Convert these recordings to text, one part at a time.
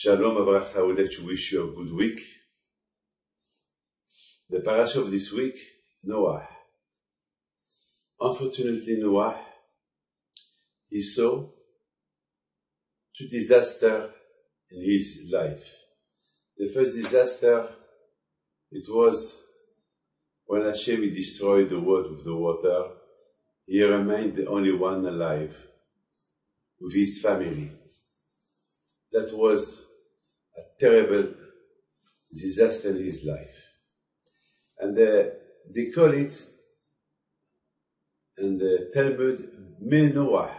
Shalom Abracha, I would like to wish you a good week. The parasha of this week, Noah. Unfortunately, Noah, he saw two disasters in his life. The first disaster, it was when Hashem destroyed the world with the water. He remained the only one alive with his family that was terrible disaster in his life. And uh, they call it in the Talmud Menoah.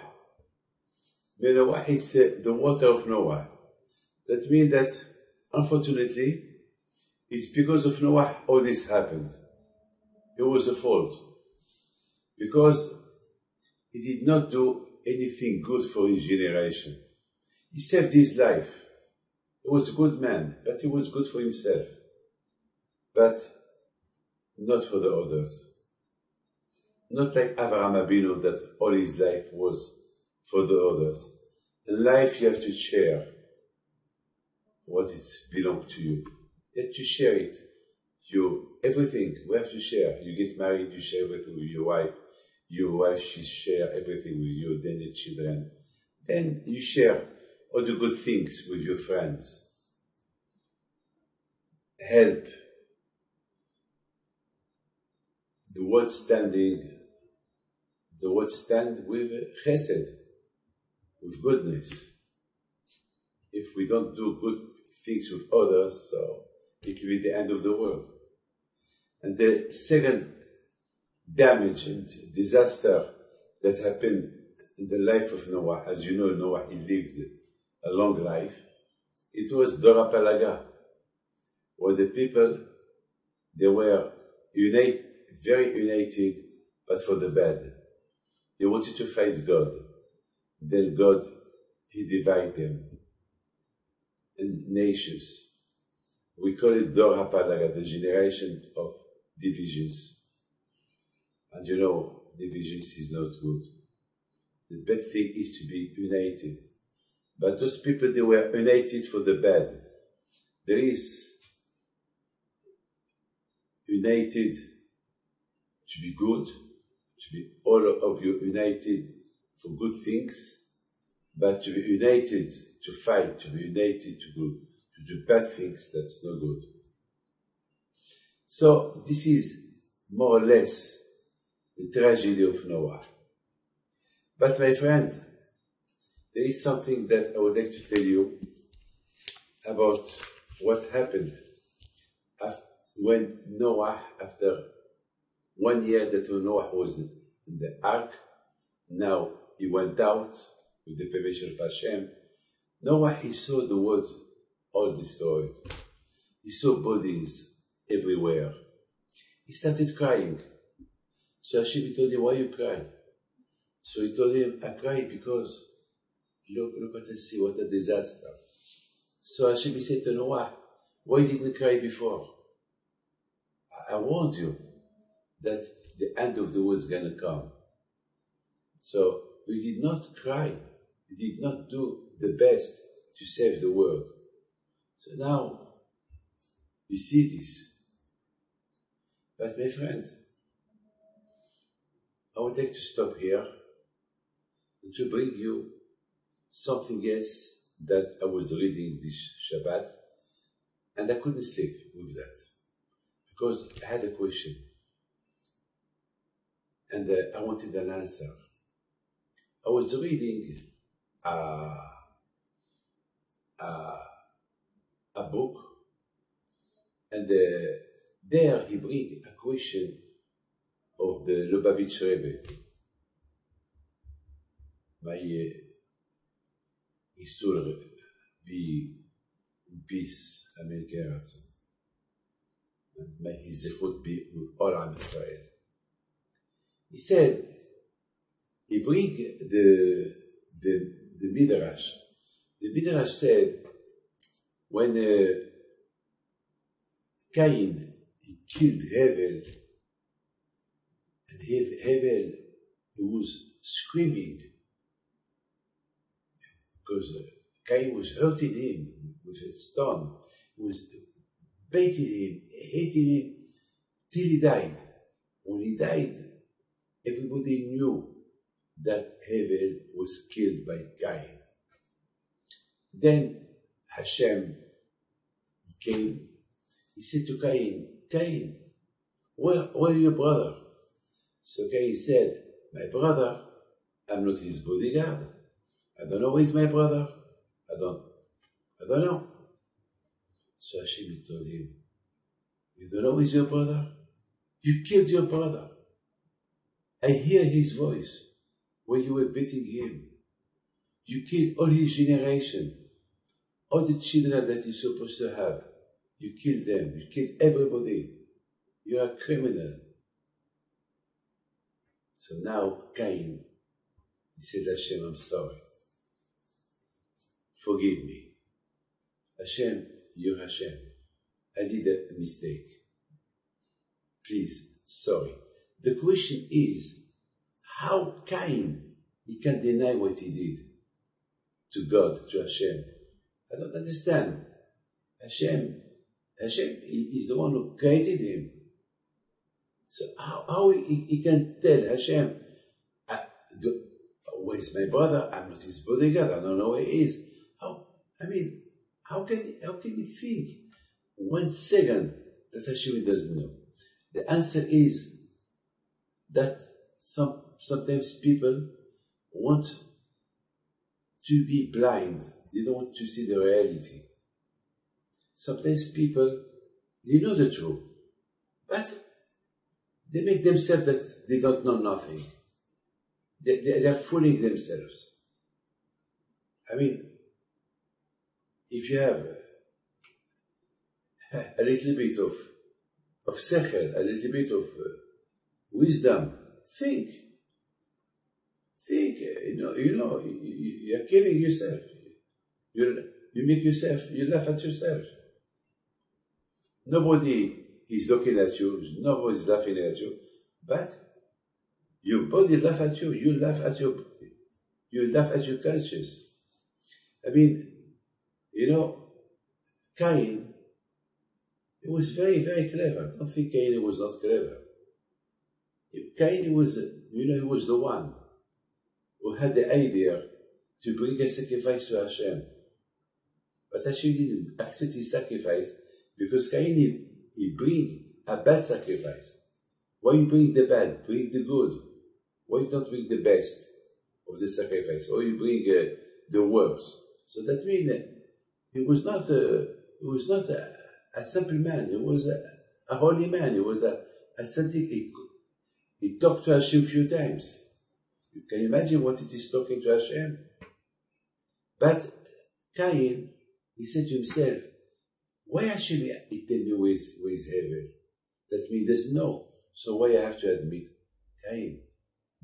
Menoah is uh, the water of Noah. That means that, unfortunately, it's because of Noah all this happened. It was a fault. Because he did not do anything good for his generation. He saved his life. He was a good man, but he was good for himself. But not for the others. Not like Avraham Abinu that all his life was for the others. In life you have to share what it belongs to you. You have to share it. You everything we have to share. You get married, you share everything with your wife. Your wife she share everything with you, then the children. Then you share all the good things with your friends. Help. The word standing, the word stand with chesed, with goodness. If we don't do good things with others, so it will be the end of the world. And the second damage and disaster that happened in the life of Noah, as you know, Noah, he lived a long life, it was Dor Haflaga, where the people, they were unite, very united, but for the bad. They wanted to fight God. Then God, He divided them in nations. We call it Dor Haflaga, the generation of divisions. And you know, divisions is not good. The best thing is to be united. But those people, they were united for the bad. There is united to be good, to be all of you united for good things, but to be united to fight, to be united to do, to do bad things, that's no good. So this is more or less the tragedy of Noah. But my friends, there is something that I would like to tell you about what happened after, when Noah, after one year that Noah was in the ark, now he went out with the permission of Hashem. Noah, he saw the world all destroyed. He saw bodies everywhere. He started crying. So Hashem told him, why you cry? So he told him, I cry because look, look what I see, what a disaster. So Hashem said to Noah, why didn't you cry before? I, warned you that the end of the world is going to come. So we did not cry. We did not do the best to save the world. So now you see this. But my friends, I would like to stop here and to bring you something else that I was reading this Shabbat and I couldn't sleep with that because I had a question and uh, I wanted an answer. I was reading uh, uh, a book and uh, there he brings a question of the Lubavitch Rebbe. My Isur be in peace, Amen Keratzon. And may his zechut be with all Am Israel. He said, he bring the, the, the Midrash. The Midrash said, when uh, Cain he killed Hevel, and Hevel he was screaming because Cain was hurting him with a stone. He was beating him, hating him till he died. When he died, everybody knew that Hevel was killed by Cain. Then Hashem came, he said to Cain, Cain, where, where your brother? So Cain said, My brother, I'm not his bodyguard. I don't know who is my brother. I don't, I don't know. So Hashem told him, You don't know who is your brother? You killed your brother. I hear his voice when you were beating him. You killed all his generation, all the children that he's supposed to have. You killed them. You killed everybody. You are a criminal. So now Cain, he said, Hashem, I'm sorry. Forgive me. Hashem, you're Hashem. I did a mistake. Please, sorry. The question is, how Cain he can deny what he did to God, to Hashem? I don't understand. Hashem Hashem is the one who created him. So how, how he, he can tell Hashem, where's my brother? I'm not his bodyguard. I don't know where he is. I mean, how can how can he think one second that Hashem doesn't know? The answer is that some sometimes people want to be blind. They don't want to see the reality. Sometimes people, they know the truth, but they make themselves that they don't know nothing. They, they, are fooling themselves. I mean, if you have a little bit of of sechel, a little bit of uh, wisdom, think. Think, you know, you know, you, are killing yourself. You, you make yourself, you laugh at yourself. Nobody is looking at you, nobody is laughing at you, but your body laugh at you, you laugh at your you laugh at your conscience. I mean, you know, Cain, he was very, very clever. I don't think Cain was not clever. Cain was, you know, he was the one who had the idea to bring a sacrifice to Hashem. But Hashem didn't accept his sacrifice because Cain, he, he bring a bad sacrifice. Why you bring the bad? Bring the good. Why don't bring the best of the sacrifice? Or you bring uh, the worst? So that means he was not a, he was not a, a simple man. He was a, a holy man. He was a, a tzaddik. He, he talked to Hashem a few times. You can imagine what it is talking to Hashem. But Cain, he said to himself, why actually it tell me where is Hevel? That means there's no. So why I have to admit? Cain,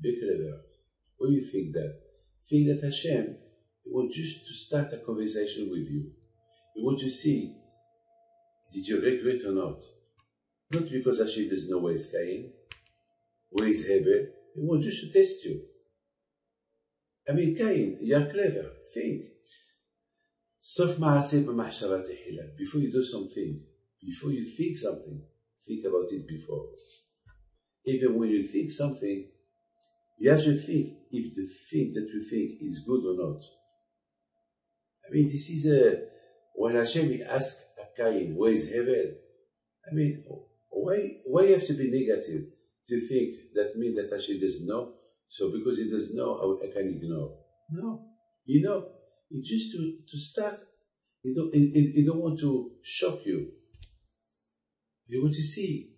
be clever. What do you think that? Think that Hashem he wants just to start a conversation with you. We want to see did you regret or not? Not because Hashem doesn't know where is Cain, where is Abel. He wants just to test you. I mean, Cain, you're clever. Think. صف معاسي بمحشرات حلال. Before you do something, before you think something, think about it before. Even when you think something, you have to think if the thing that you think is good or not. I mean, this is a when Hashem asked Cain, where is Hevel? I mean, why, why you have to be negative to think that means that Hashem doesn't know? So because he doesn't know, I can ignore. No, you know, it's just to, to start. You don't, you, you don't want to shock you. You want to see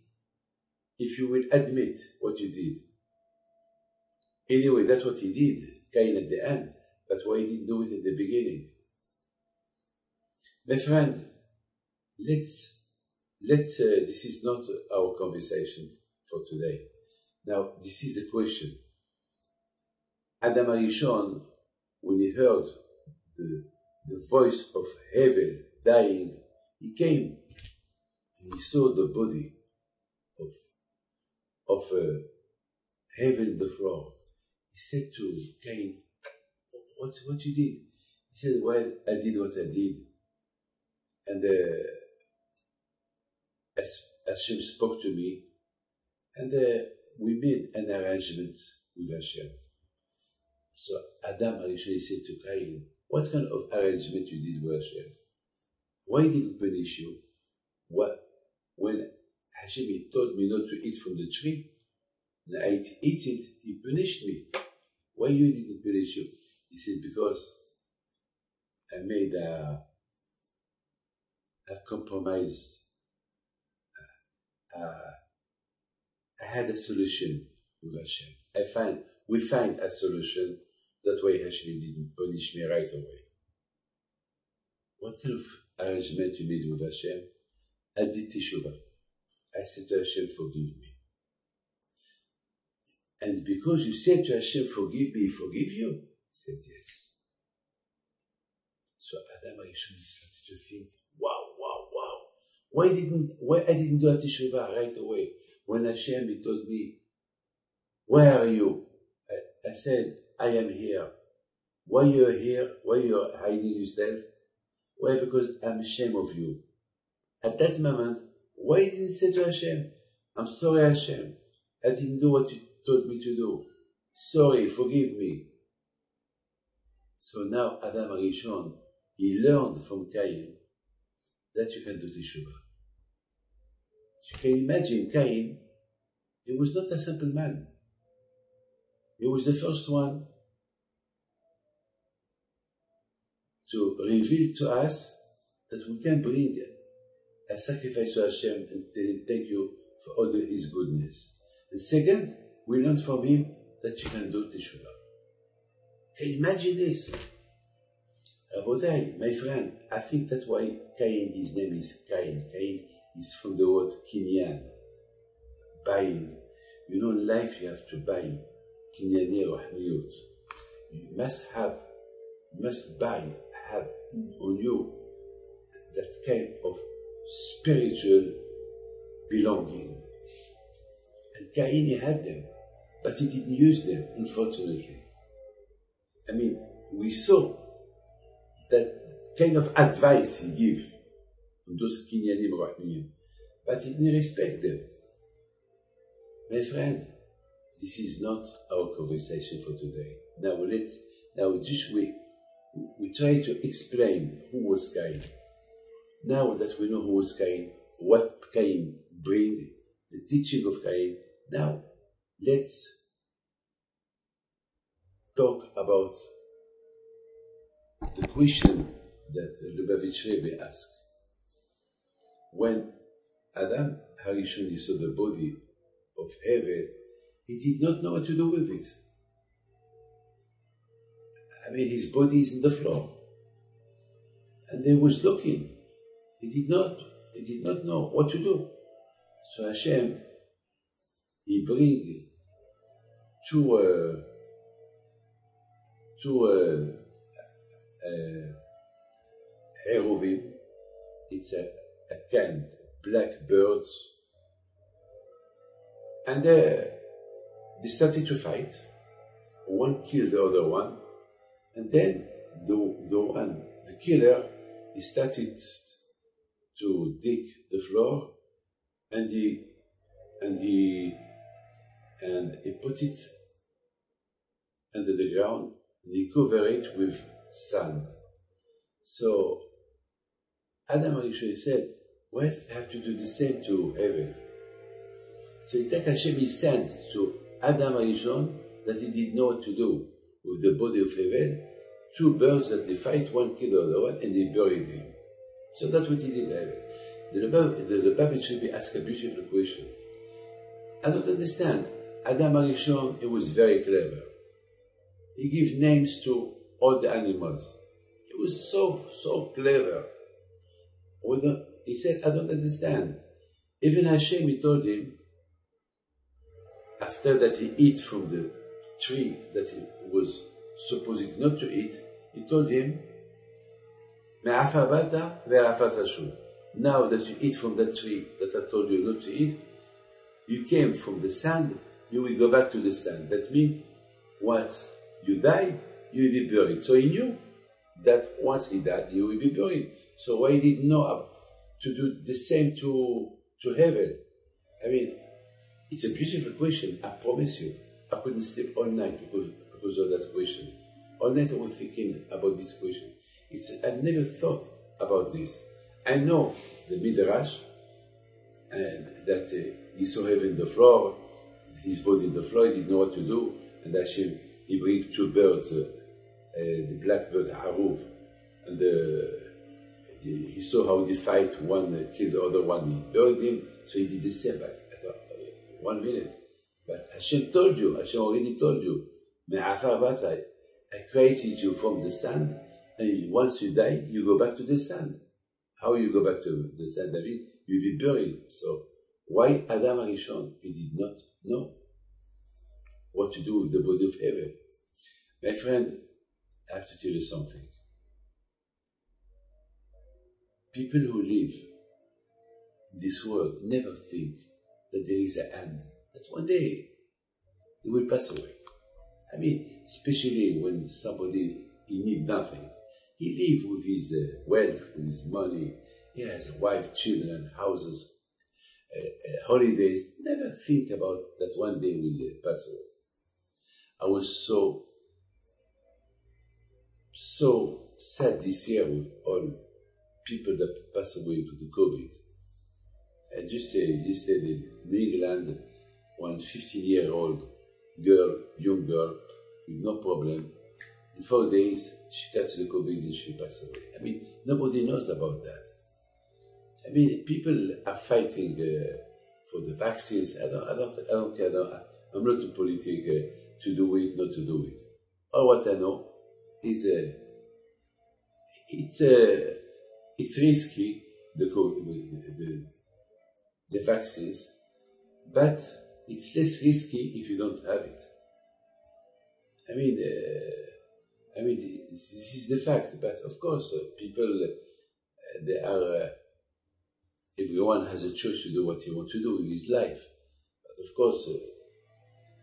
if you will admit what you did. Anyway, that's what he did, Cain at the end. That's why he didn't do it at the beginning. My friend, let's, let's, uh, this is not our conversation for today. Now, this is a question. Adam Arishon, when he heard the, the voice of Hevel dying, he came and he saw the body of, of uh, Hevel the floor. He said to Cain, what, what you did? He said, well, I did what I did and uh, Hashem spoke to me, and uh, we made an arrangement with Hashem. So Adam actually said to Cain, What kind of arrangement you did with Hashem? Why did he punish you? What when Hashem he told me not to eat from the tree, and I eat it, he punished me. Why you didn't punish you? He said, Because I made a, a compromise. Uh, uh, I had a solution with Hashem. I find we find a solution. That way Hashem didn't punish me right away. What kind of arrangement you made with Hashem? I did teshuvah. I said to Hashem, forgive me. And because you said to Hashem, forgive me, forgive you, he said yes. So Adam actually started to think. Why didn't why I didn't do a teshuvah right away? When Hashem he told me, Where are you? I, I said, I am here. Why you're here? Why you're hiding yourself? Why? Because I'm ashamed of you. At that moment, why didn't say to Hashem, I'm sorry Hashem. I didn't do what you told me to do. Sorry, forgive me. So now Adam Arishon, he learned from Cain that you can do teshuvah. You can imagine Cain, he was not a simple man. He was the first one to reveal to us that we can bring a sacrifice to Hashem and tell him thank you for all his goodness. And second, we learn from him that you can do teshuvah. Can you imagine this? Uh, Rabotai, my friend, I think that's why Cain, his name is Cain. Cain is from the word kinyan, buying. You know, life you have to buy kinyani rohniyot. You must have, must buy, have on you that kind of spiritual belonging. And Cain had them, but he didn't use them, unfortunately. I mean, we saw that kind of advice he gave those kinyanim rahmiyim, but he didn't respect them. My friend, this is not our conversation for today. Now let's now just we we try to explain who was Cain. Now that we know who was Cain, what Cain bring, the teaching of Cain, now let's talk about the question that Lubavitch Rebbe asked. When Adam Harishon saw the body of Hevel, he did not know what to do with it. I mean, his body is in the floor. And they was looking. He did not, he did not know what to do. So Hashem, he bring two, uh, two uh, uh. It's a, a kind black birds. And uh, they started to fight. One killed the other one. And then the, the one, the killer, he started to dig the floor and he and he and he put it under the ground and he covered it with sand. So Adam actually said, Why have to do the same to Hevel? So it's like Hashem is sent to Adam Arishon that he did know what to do with the body of Hevel. Two birds that they fight, one killed the other one, and they buried him. So that's what he did, Hevel. The Lubavitch should be asked a beautiful question. I don't understand. Adam Arishon, he was very clever. He gave names to all the animals. He was so, so clever. He said, I don't understand. Even Hashem, he told him, after that he eat from the tree that he was supposing not to eat, he told him, now that you eat from that tree that I told you not to eat, you came from the sand, you will go back to the sand. That means once you die, you will be buried. So he knew that once he died, he will be buried. So why did Noah to do the same to to Hevel? I mean, it's a beautiful question. I promise you. I couldn't sleep all night because because of that question. All night I was thinking about this question. It's I never thought about this. I know the midrash and that uh, he saw Hevel the floor, his body in the floor. He didn't know what to do, and Hashem he bring two birds, uh, the black bird Haruv, and the, the, he saw how they fight. One uh, killed the other one. He buried him, so he did the same. But at uh, one minute, but Hashem told you. Hashem already told you. I created you from the sand, and once you die, you go back to the sand. How you go back to the sand, David? You'll be buried. So why Adam Arishon? He did not know what to do with the body of Hevel. My friend, I have to tell you something. People who live in this world never think that there is an end. That one day they will pass away. I mean, especially when somebody he need nothing. He live with his uh, wealth, with his money. He has a wife, children, houses, uh, uh, holidays. Never think about that one day will uh, pass away. I was so so sad this year with all people that passed away to the COVID. I just say you said in England, one 15 year old girl, young girl, with no problem, in four days she got the COVID and she passed away. I mean, nobody knows about that. I mean, people are fighting uh, for the vaccines. I don't, I don't, I don't care. I I'm not a politic uh, to do it, not to do it. All what I know is uh, it's uh, it's risky the, the, the, the vaccines, but it's less risky if you don't have it. I mean, uh, I mean, this, this, is the fact. But of course, uh, people uh, they are. Uh, everyone has a choice to do what he wants to do with his life. But of course, uh,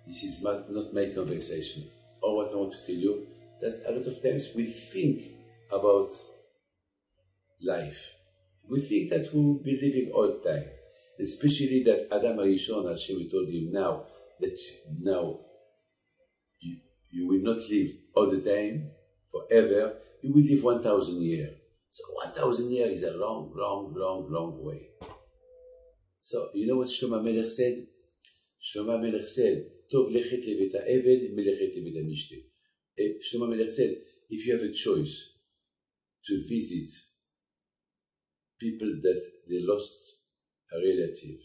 this is not, not my conversation. Or what I want to tell you that a lot of times we think about life. We think that we will be living all time, especially that Adam Arishon, Hashem told him now that now you, you will not live all the time forever. You will live one thousand years. So one thousand years is a long, long, long, long way. So you know what Shlomo Melech said? Shlomo Melech said, "Tov lechet levet ha'eved, melechet levet ha'mishte." Eh, Shlomo Melech said, if you have a choice to visit people that they lost a relative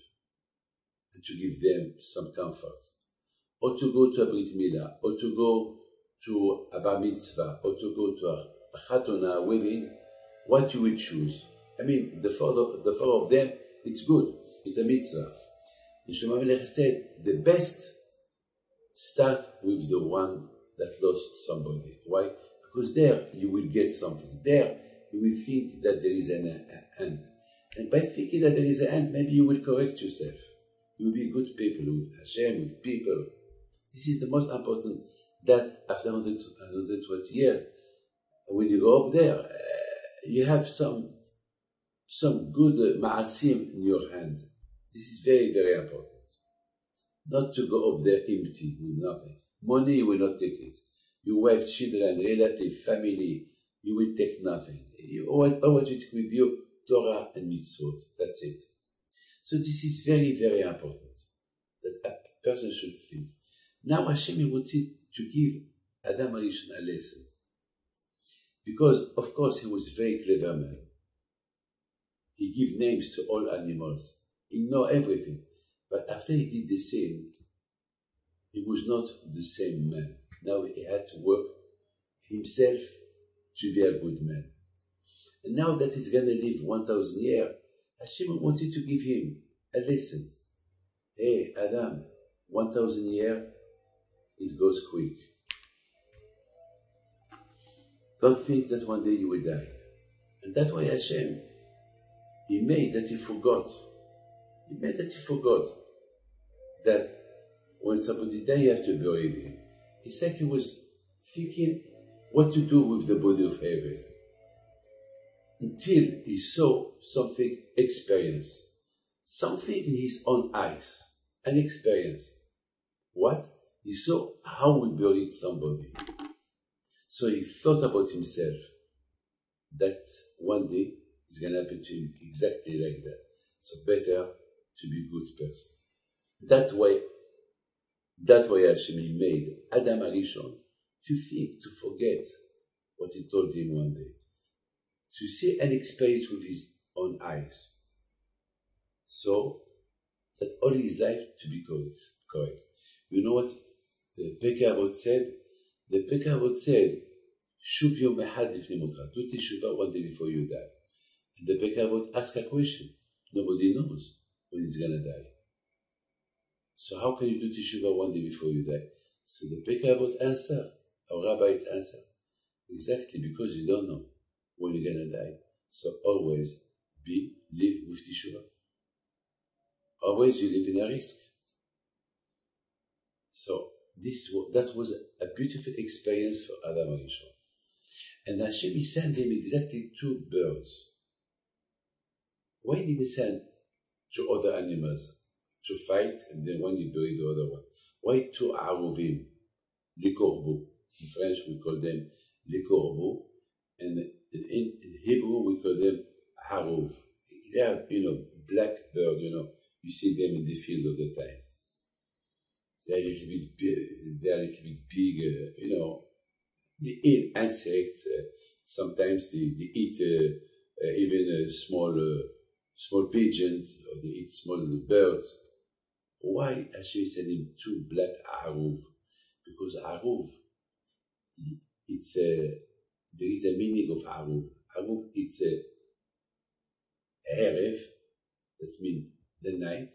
and to give them some comfort, or to go to a Brit Milah, or to go to a Bar Mitzvah, or to go to a, Chatona, wedding, what you will choose. I mean, the four, the four of them, it's good. It's a mitzvah. And Shlomo Melech said, the best start with the one that lost somebody. Why? Because there you will get something. There you will think that there is an end. And by thinking that there is an end, maybe you will correct yourself. You will be good people with Hashem, with people. This is the most important that after 120 years, when you go up there, uh, you have some some good uh, ma'asim in your hand. This is very, very important. Not to go up there empty with nothing. Money, you will not take it. Your wife, children, relative, family, you will take nothing. You, all what you take with you, Torah and mitzvot. That's it. So this is very, very important that a person should think. Now Hashem wanted to give Adam Arishon a lesson. Because, of course, he was a very clever man. He gave names to all animals. He know everything. But after he did the sin, he was not the same man. Now he had to work himself to be a good man. And now that he's going to live 1,000 years, Hashem wanted to give him a lesson. Hey, Adam, 1,000 years, it goes quick. Don't think that one day you will die. And that's why Hashem, he made that he forgot. He made that he forgot that when somebody died, to bury him. It's like he was thinking what to do with the body of Hevel until he saw something experience, something in his own eyes, an experience. What? He saw how we buried somebody. So he thought about himself that one day it's going to happen to him exactly like that. So better to be good person. That way, that way Hashem made Adam Arishon to think, to forget what he told him one day, to see and experience with his own eyes. So that all his life to be correct. correct. You know what the Pekah said? The Pekah said, Shuv yom echad lifnei motcha. Do teshuvah one day before you die. And the Pekah ask a question. Nobody knows when he's gonna die. So how can you do teshuvah one day before you die? So the Pekah answer, our rabbis answer, exactly because you don't know when you're gonna die. So always be live with teshuvah. Always you live in a risk. So this that was a beautiful experience for Adam Arishon. And Hashem sent him exactly two birds. Why did he send two other animals to fight and then one you bury the other one? Why two aruvim, les corbeaux? In French we call them les corbeaux, and in, in Hebrew we call them haruv. They are, you know, black bird, you know, you see them in the field all the time. They're a little bit big, they're a little bit big, uh, you know, they eat insects. Uh, sometimes they, they eat uh, uh even uh, small uh, small pigeons or they eat small birds. Why Hashem sent him two black aruv? Because aruv, it's a there is a meaning of aruv. Aruv, it's a erev, that means the night,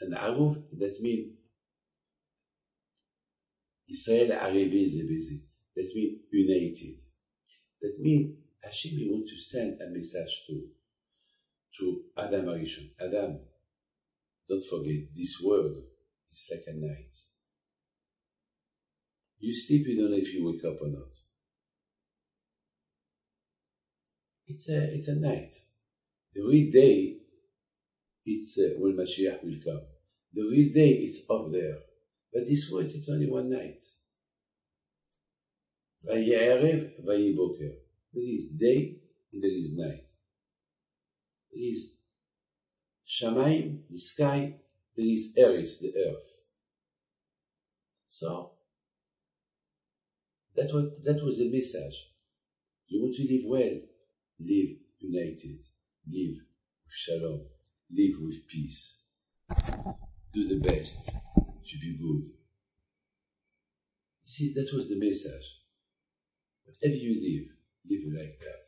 and aruv, that means Israel זה busy. That means united. That means Hashem want to send a message to, to Adam Arishon. Adam, don't forget, this world is like a night. You sleep, you don't know if you wake up or not. It's a, it's a night. The real day, it's uh, when Mashiach will come. The real day it's up there. But this world, it's only one night. Vayerev, Vayiboker. There is day and there is night. There is Shamaim, the sky, there is Eris, the earth. So, that was, that was the message. You want to live well, live united, live with shalom, live with peace. Do the best to be good. See, that was the message. Whatever you live, live like that.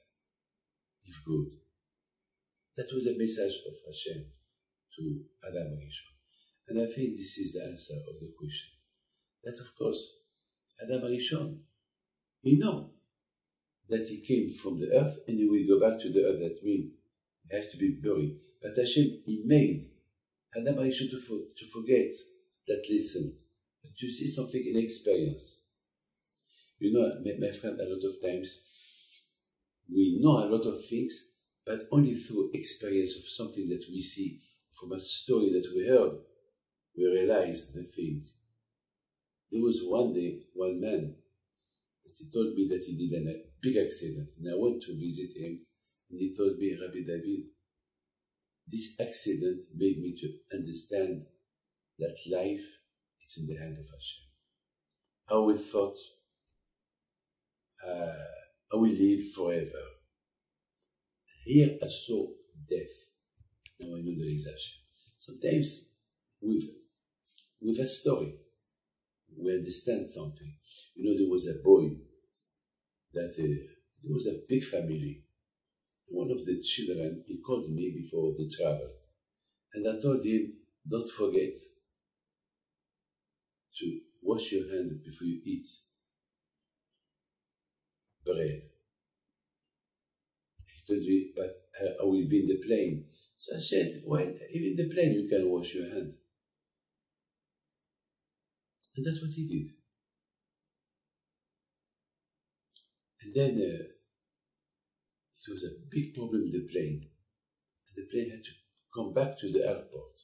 Live good. That was the message of Hashem to Adam Arishon. And I think this is the answer of the question. That of course, Adam Arishon, he know that he came from the earth and he will go back to the earth. That means he has to be buried. But Hashem, he made Adam Arishon to, for, to forget that listen, to see something in experience. You know, my, my friend, a lot of times we know a lot of things, but only through experience of something that we see from a story that we heard, we realized the thing. There was one day, one man, that he told me that he did a big accident, and I went to visit him, and he told me, Rabbi David, this accident made me to understand that life is in the hand of Hashem. I will thought uh, I will live forever. Here I saw death. I know there is Hashem. Sometimes with with a story we understand something. You know, there was a boy that uh, there was a big family. One of the children, he called me before the travel. And I told him, don't forget, to wash your hand before you eat bread. He told me, but I will be in the plane. So I said, well, even the plane you can wash your hand. And that's what he did. And then uh, it was a big problem the plane. And the plane had to come back to the airport.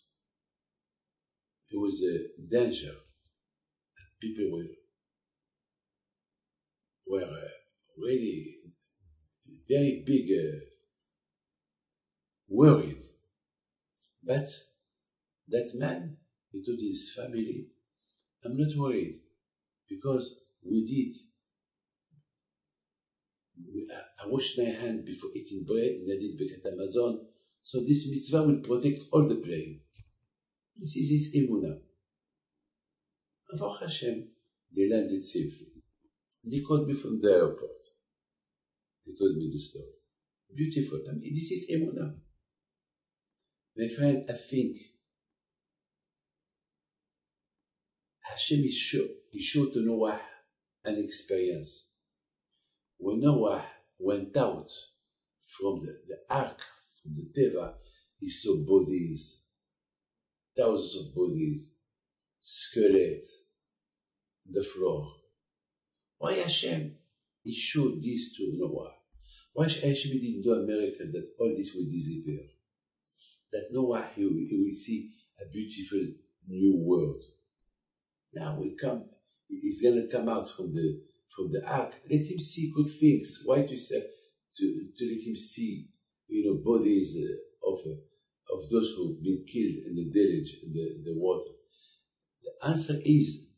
It was a danger. And people were, were uh, really very big uh, worried. But that man, he told his family, I'm not worried because we did. I, washed my hand before eating bread and I did Birkat Hamazon. So this mitzvah will protect all the plane. This is his emunah. And Baruch Hashem, they landed safely. They he called me from the airport. He told me the story. Beautiful. I mean, this is emunah. My friend, I think Hashem is sure, is sure to Noah an experience. When Noah went out from the, the ark, from the Teva, he saw bodies, thousands of bodies, skeletons, the floor. Why Hashem? He showed this to Noah. Why Hashem didn't do a miracle that all this will disappear? That Noah, he will, he will see a beautiful new world. Now we come, he's gonna come out from the from the ark. Let him see good things. Why to say to, to let him see, you know, bodies uh, of uh, of those who've been killed in the deluge, in the, the water? The answer is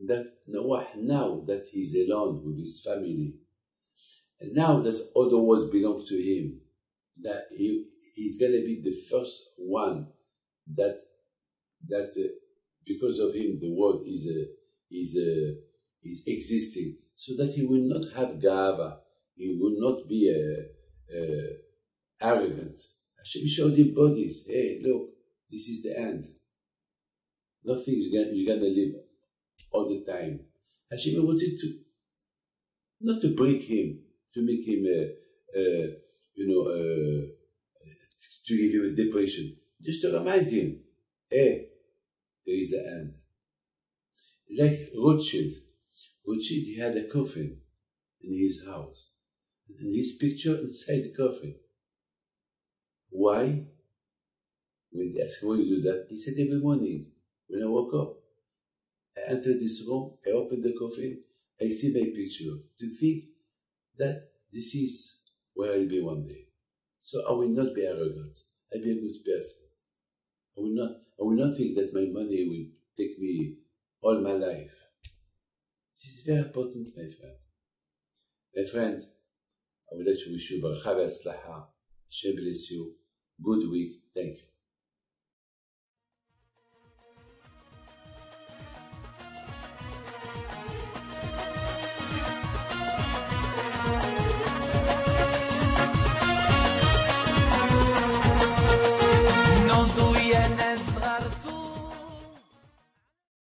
that Noah, now that he's alone with his family, and now that all the world belongs to him, that he he's gonna be the first one that that uh, because of him the world is uh, is uh, is existing, so that he will not have gava, he will not be uh, uh, arrogant. Hashem showed him bodies. Hey, look, this is the end. Nothing is gonna, you're gonna live all the time. Hashem wanted to not to break him, to make him, uh, you know, to give him a depression, just to remind him, eh, hey, there is an end. Like Rothschild, Rothschild he had a coffin in his house, and his picture inside the coffin. Why? When they asked why you do that, he said every morning when I woke up, I entered this room, I opened the coffin, I see my picture to think that this is where I'll be one day. So I will not be arrogant. I'll be a good person. I will not I will not think that my money will take me all my life. This is very important, my friend. My friend, I would like to wish you bracha v'atzlacha. Hashem bless you. Good week. Thank you.